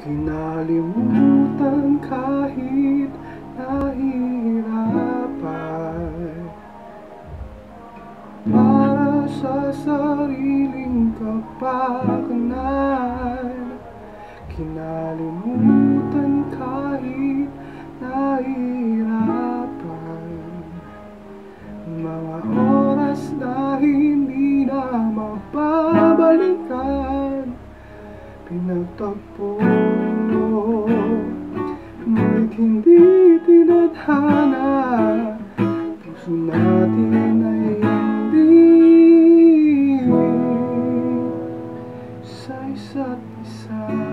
Kinalimutan kahit nahihirapan. Para sa sariling kapakanan Kinalimutan kahit nahihirapan. Mga oras na hindi na mababalikan Pinagtagpo Ngunit hindi tinadhana Puso natin ay hindi. Sa isa't isa